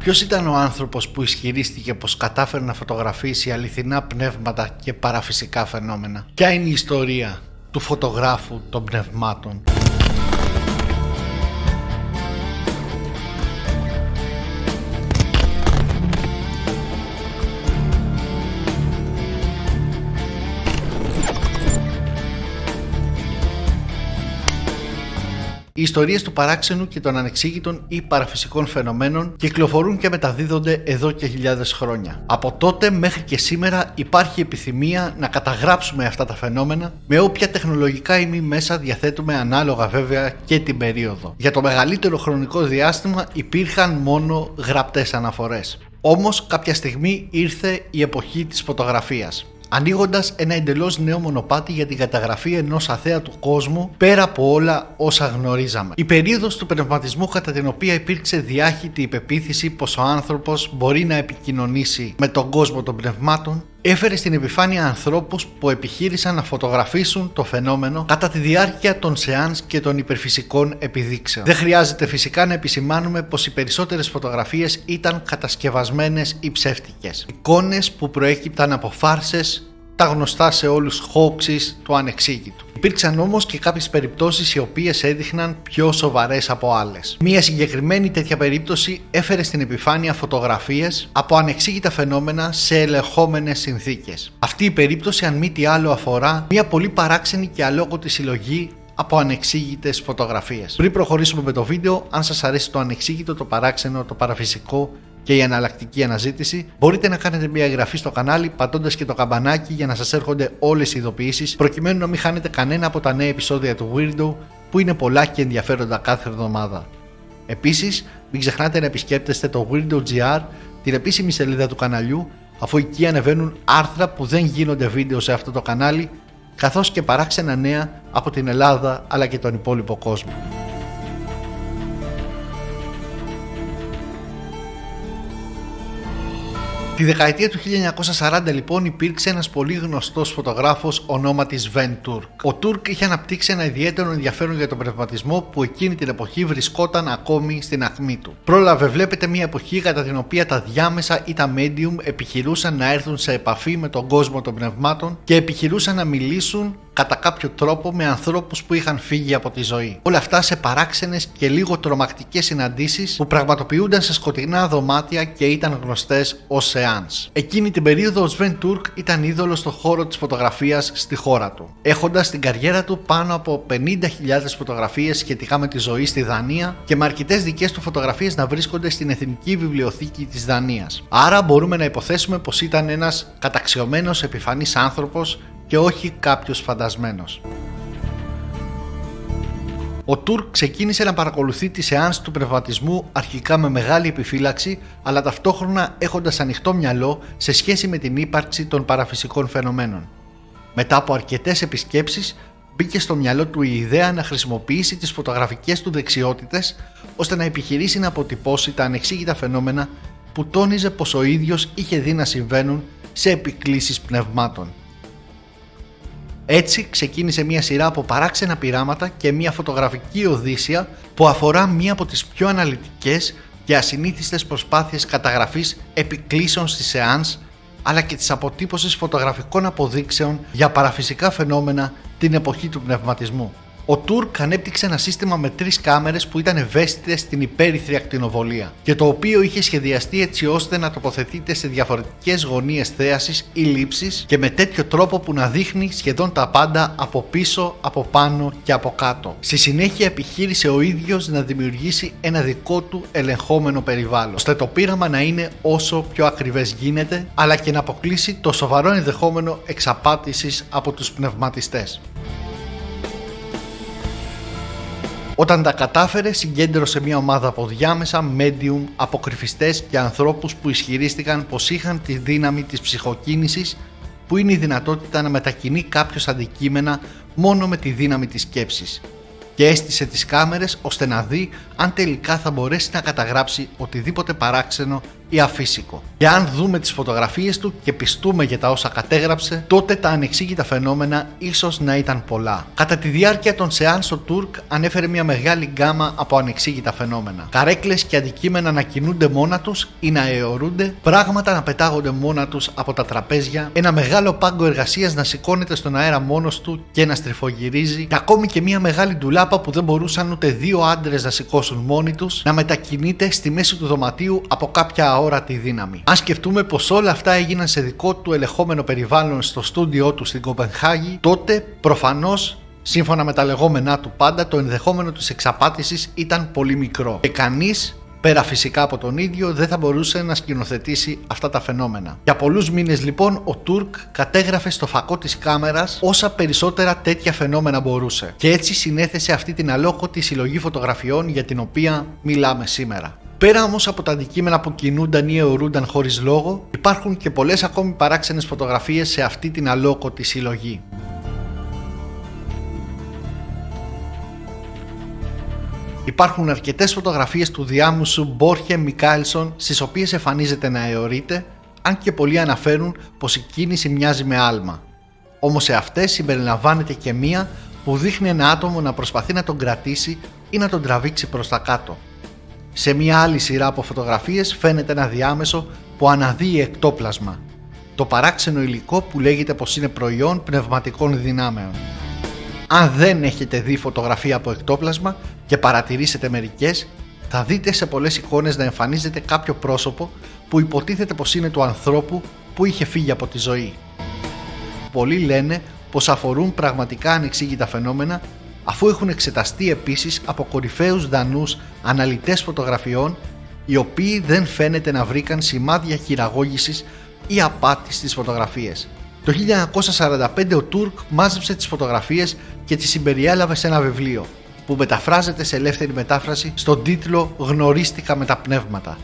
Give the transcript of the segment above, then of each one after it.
Ποιος ήταν ο άνθρωπος που ισχυρίστηκε πως κατάφερε να φωτογραφίσει αληθινά πνεύματα και παραφυσικά φαινόμενα; Ποια είναι η ιστορία του φωτογράφου των πνευμάτων; Οι ιστορίες του παράξενου και των ανεξήγητων ή παραφυσικών φαινομένων κυκλοφορούν και μεταδίδονται εδώ και χιλιάδες χρόνια. Από τότε μέχρι και σήμερα υπάρχει επιθυμία να καταγράψουμε αυτά τα φαινόμενα με όποια τεχνολογικά ή μη μέσα διαθέτουμε ανάλογα βέβαια και την περίοδο. Για το μεγαλύτερο χρονικό διάστημα υπήρχαν μόνο γραπτές αναφορές. Όμως κάποια στιγμή ήρθε η εποχή της φωτογραφίας ανοίγοντας ένα εντελώς νέο μονοπάτι για την καταγραφή ενός αθέατου κόσμου πέρα από όλα όσα γνωρίζαμε. Η περίοδος του πνευματισμού κατά την οποία υπήρξε διάχυτη υπεποίθηση πως ο άνθρωπος μπορεί να επικοινωνήσει με τον κόσμο των πνευμάτων έφερε στην επιφάνεια ανθρώπους που επιχείρησαν να φωτογραφίσουν το φαινόμενο κατά τη διάρκεια των σεάνς και των υπερφυσικών επιδείξεων. Δεν χρειάζεται φυσικά να επισημάνουμε πως οι περισσότερες φωτογραφίες ήταν κατασκευασμένες ή ψεύτικες. Εικόνες που προέκυπταν από φάρσες, τα γνωστά σε όλους hoaxes του ανεξήγητου. Υπήρξαν όμως και κάποιες περιπτώσεις οι οποίες έδειχναν πιο σοβαρές από άλλες. Μία συγκεκριμένη τέτοια περίπτωση έφερε στην επιφάνεια φωτογραφίες από ανεξήγητα φαινόμενα σε ελεγχόμενες συνθήκες. Αυτή η περίπτωση αν μη τι άλλο αφορά μια πολύ παράξενη και αλόγωτη συλλογή από ανεξήγητες φωτογραφίες. Πριν προχωρήσουμε με το βίντεο, αν σας αρέσει το ανεξήγητο, το παράξενο, το παραφυσικό και η αναλλακτική αναζήτηση, μπορείτε να κάνετε μια εγγραφή στο κανάλι πατώντας και το καμπανάκι για να σας έρχονται όλες οι ειδοποιήσεις προκειμένου να μην χάνετε κανένα από τα νέα επεισόδια του Weirdo που είναι πολλά και ενδιαφέροντα κάθε εβδομάδα. Επίσης, μην ξεχνάτε να επισκέπτεστε το Weirdo.gr, την επίσημη σελίδα του καναλιού, αφού εκεί ανεβαίνουν άρθρα που δεν γίνονται βίντεο σε αυτό το κανάλι, καθώς και παράξενα νέα από την Ελλάδα αλλά και τον υπόλοιπο κόσμο. Τη δεκαετία του 1940 λοιπόν υπήρξε ένας πολύ γνωστός φωτογράφος ονόματις Βεν Τούρκ. Ο Τούρκ είχε αναπτύξει ένα ιδιαίτερο ενδιαφέρον για τον πνευματισμό που εκείνη την εποχή βρισκόταν ακόμη στην αχμή του. Πρόλαβε βλέπετε μια εποχή κατά την οποία τα διάμεσα ή τα medium επιχειρούσαν να έρθουν σε επαφή με τον κόσμο των πνευμάτων και επιχειρούσαν να μιλήσουν κατά κάποιο τρόπο με ανθρώπους που είχαν φύγει από τη ζωή. Όλα αυτά σε παράξενες και λίγο τρομακτικές συναντήσεις που πραγματοποιούνταν σε σκοτεινά δωμάτια και ήταν γνωστές ως σεάνς. Εκείνη την περίοδο ο Σβέν Τούρκ ήταν είδωλος στον χώρο της φωτογραφίας στη χώρα του, έχοντας στην καριέρα του πάνω από 50.000 φωτογραφίες σχετικά με τη ζωή στη Δανία και με αρκετές δικές του φωτογραφίες να βρίσκονται στην Εθνική Βιβλιοθήκη της Δανίας. Άρα μπορούμε να υποθέσουμε πως ήταν ένας καταξιωμένος επιφανής άνθρωπος και όχι κάποιος φαντασμένος. Ο Τουρκ ξεκίνησε να παρακολουθεί τη σεάνς του πνευματισμού αρχικά με μεγάλη επιφύλαξη, αλλά ταυτόχρονα έχοντας ανοιχτό μυαλό σε σχέση με την ύπαρξη των παραφυσικών φαινομένων. Μετά από αρκετές επισκέψεις, μπήκε στο μυαλό του η ιδέα να χρησιμοποιήσει τις φωτογραφικές του δεξιότητες ώστε να επιχειρήσει να αποτυπώσει τα ανεξήγητα φαινόμενα που τόνιζε πως ο ίδιος είχε δει να συμβαίνουν σε επικλήσεις πνευμάτων. Έτσι ξεκίνησε μια σειρά από παράξενα πειράματα και μια φωτογραφική οδύσσια που αφορά μία από τις πιο αναλυτικές και ασυνήθιστες προσπάθειες καταγραφής επικλήσεων στη σεάνς αλλά και της αποτύπωσης φωτογραφικών αποδείξεων για παραφυσικά φαινόμενα την εποχή του πνευματισμού. Ο Τούρκ ανέπτυξε ένα σύστημα με τρεις κάμερες που ήταν ευαίσθητες στην υπέρυθρη ακτινοβολία και το οποίο είχε σχεδιαστεί έτσι ώστε να τοποθετείται σε διαφορετικές γωνίες θέασης ή λήψης και με τέτοιο τρόπο που να δείχνει σχεδόν τα πάντα από πίσω, από πάνω και από κάτω. Στη συνέχεια επιχείρησε ο ίδιος να δημιουργήσει ένα δικό του ελεγχόμενο περιβάλλον, ώστε το πείραμα να είναι όσο πιο ακριβές γίνεται, αλλά και να αποκλείσει το σοβαρό ενδεχόμενο εξαπάτησης από τους πνευματιστές. Όταν τα κατάφερε, συγκέντρωσε μια ομάδα από διάμεσα, medium, αποκρυφιστές και ανθρώπους που ισχυρίστηκαν πως είχαν τη δύναμη της ψυχοκίνησης που είναι η δυνατότητα να μετακινεί κάποιος αντικείμενα μόνο με τη δύναμη της σκέψης. και έστησε τις κάμερες ώστε να δει αν τελικά θα μπορέσει να καταγράψει οτιδήποτε παράξενο ή αφύσικο. Και αν δούμε τις φωτογραφίες του και πιστούμε για τα όσα κατέγραψε, τότε τα ανεξήγητα φαινόμενα ίσως να ήταν πολλά. Κατά τη διάρκεια των σεάνς ο Τούρκ ανέφερε μια μεγάλη γκάμα από ανεξήγητα φαινόμενα. Καρέκλες και αντικείμενα να κινούνται μόνα τους ή να αιωρούνται, πράγματα να πετάγονται μόνα τους από τα τραπέζια, ένα μεγάλο πάγκο εργασίας να σηκώνεται στον αέρα μόνος του και να στριφογυρίζει, και ακόμη και μια μεγάλη ντουλάπα που δεν μπορούσαν ούτε δύο άντρες να σηκώσουν μόνοι τους, να μετακινείται στη μέση του δωματίου από κάποια αόρατη δύναμη. Αν σκεφτούμε πως όλα αυτά έγιναν σε δικό του ελεγχόμενο περιβάλλον στο στούντιό του στην Κοπενχάγη, τότε προφανώς Σύμφωνα με τα λεγόμενά του πάντα, το ενδεχόμενο της εξαπάτησης ήταν πολύ μικρό και κανείς πέρα φυσικά από τον ίδιο, δεν θα μπορούσε να σκηνοθετήσει αυτά τα φαινόμενα. Για πολλούς μήνες λοιπόν ο Τούρκ κατέγραφε στο φακό της κάμερας όσα περισσότερα τέτοια φαινόμενα μπορούσε και έτσι συνέθεσε αυτή την αλόκοτη συλλογή φωτογραφιών για την οποία μιλάμε σήμερα. Πέρα όμως από τα αντικείμενα που κινούνταν ή αιωρούνταν χωρίς λόγο, υπάρχουν και πολλές ακόμη παράξενες φωτογραφίες σε αυτή την αλόκοτη συλλογή. Υπάρχουν αρκετές φωτογραφίες του διάμουσου Μπόρχε Μικάελσον, στις οποίες εμφανίζεται να αιωρείται, αν και πολλοί αναφέρουν πως η κίνηση μοιάζει με άλμα. Όμως σε αυτές συμπεριλαμβάνεται και μία που δείχνει ένα άτομο να προσπαθεί να τον κρατήσει ή να τον τραβήξει προς τα κάτω. Σε μία άλλη σειρά από φωτογραφίες φαίνεται ένα διάμεσο που αναδύει εκτόπλασμα. Το παράξενο υλικό που λέγεται πως είναι προϊόν πνευματικών δυνάμεων. Αν δεν έχετε δει φωτογραφία από εκτόπλασμα και παρατηρήσετε μερικές, θα δείτε σε πολλές εικόνες να εμφανίζεται κάποιο πρόσωπο που υποτίθεται πως είναι του ανθρώπου που είχε φύγει από τη ζωή. Πολλοί λένε πως αφορούν πραγματικά ανεξήγητα φαινόμενα αφού έχουν εξεταστεί επίσης από κορυφαίους δανούς αναλυτές φωτογραφιών οι οποίοι δεν φαίνεται να βρήκαν σημάδια χειραγώγησης ή απάτης στις φωτογραφίες. Το 1945 ο Τούρκ μάζεψε τις φωτογραφίες και τις συμπεριέλαβε σε ένα βιβλίο που μεταφράζεται σε ελεύθερη μετάφραση στον τίτλο «Γνωρίστηκα με τα πνεύματα».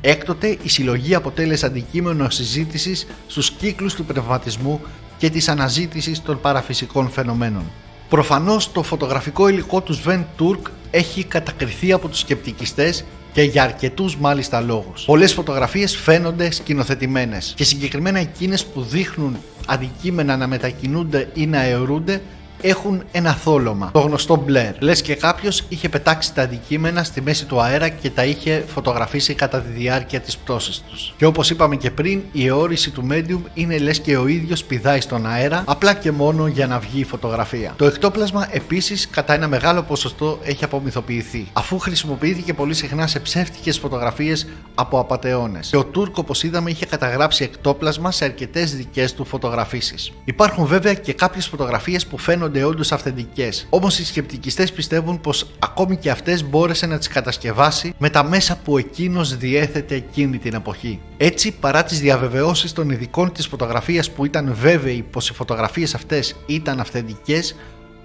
Έκτοτε η συλλογή αποτέλεσε αντικείμενο συζήτησης στους κύκλους του πνευματισμού και της αναζήτησης των παραφυσικών φαινομένων. Προφανώς το φωτογραφικό υλικό τους Σβέν Τούρκ έχει κατακριθεί από τους σκεπτικιστές και για αρκετούς μάλιστα λόγους. Πολλές φωτογραφίες φαίνονται σκηνοθετημένες και συγκεκριμένα εκείνες που δείχνουν αντικείμενα να μετακινούνται ή να αιωρούνται έχουν ένα θόλωμα, το γνωστό Blair. Λες και κάποιος είχε πετάξει τα αντικείμενα στη μέση του αέρα και τα είχε φωτογραφίσει κατά τη διάρκεια της πτώσης τους. Και όπως είπαμε και πριν, η αιώρηση του medium είναι λες και ο ίδιος πηδάει στον αέρα, απλά και μόνο για να βγει η φωτογραφία. Το εκτόπλασμα επίσης κατά ένα μεγάλο ποσοστό έχει απομυθοποιηθεί, αφού χρησιμοποιήθηκε πολύ συχνά σε ψεύτικες φωτογραφίες από απαταιώνες. Και ο Τούρκο, όπως είδαμε, είχε καταγράψει εκτόπλασμα σε αρκετές δικές του φωτογραφίσεις. Υπάρχουν βέβαια και κάποιες φωτογραφίες που φαίνονται φαίνονται όντως αυθεντικές. Όμως οι σκεπτικιστές πιστεύουν πως ακόμη και αυτές μπόρεσε να τις κατασκευάσει με τα μέσα που εκείνος διέθετε εκείνη την εποχή. Έτσι, παρά τις διαβεβαιώσεις των ειδικών της φωτογραφίας που ήταν βέβαιοι πως οι φωτογραφίες αυτές ήταν αυθεντικές,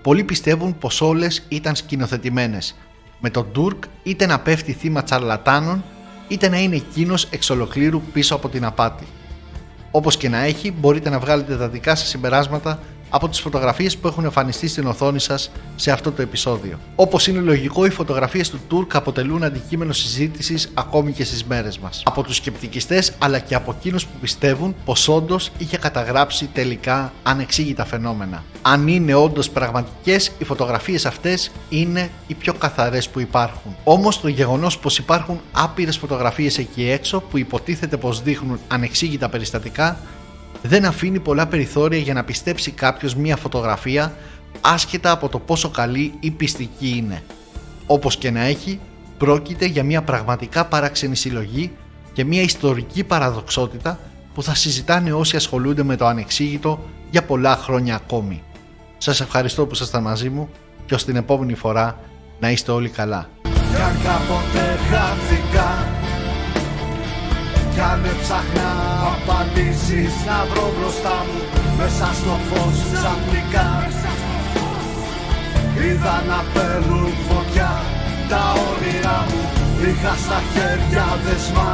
πολλοί πιστεύουν πως όλες ήταν σκηνοθετημένες. Με τον Τούρκ είτε να πέφτει θύμα τσαρλατάνων, είτε να είναι εκείνος εξ ολοκλήρου πίσω από την απάτη. Όπως και να έχει, μπορείτε να βγάλετε τα δικά σας συμπεράσματα από τις φωτογραφίες που έχουν εμφανιστεί στην οθόνη σας σε αυτό το επεισόδιο. Όπως είναι λογικό, οι φωτογραφίες του Τούρκ αποτελούν αντικείμενο συζήτησης ακόμη και στις μέρες μας. Από τους σκεπτικιστές αλλά και από εκείνους που πιστεύουν πως όντως είχε καταγράψει τελικά ανεξήγητα φαινόμενα. Αν είναι όντως πραγματικές, οι φωτογραφίες αυτές είναι οι πιο καθαρές που υπάρχουν. Όμως το γεγονός πως υπάρχουν άπειρες φωτογραφίες εκεί έξω που υποτίθεται πως δείχνουν ανεξήγητα περιστατικά δεν αφήνει πολλά περιθώρια για να πιστέψει κάποιος μία φωτογραφία άσχετα από το πόσο καλή ή πιστική είναι. Όπως και να έχει, πρόκειται για μία πραγματικά παράξενη συλλογή και μία ιστορική παραδοξότητα που θα συζητάνε όσοι ασχολούνται με το ανεξήγητο για πολλά χρόνια ακόμη. Σας ευχαριστώ που ήσασταν μαζί μου και ως την επόμενη φορά να είστε όλοι καλά. Κι αν έψαχνα απαντήσεις να βρω μπροστά μου Μέσα στο φως ξαφνικά. Είδα να παίρνουν φωτιά τα όνειρά μου Είχα στα χέρια δεσμά.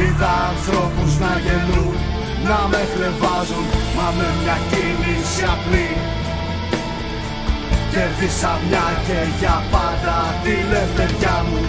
Είδα ανθρώπους να γελούν, να με χλεβάζουν Μα με μια κίνηση απλή. Κέρδισα μια και για πάντα τη λευτεριά μου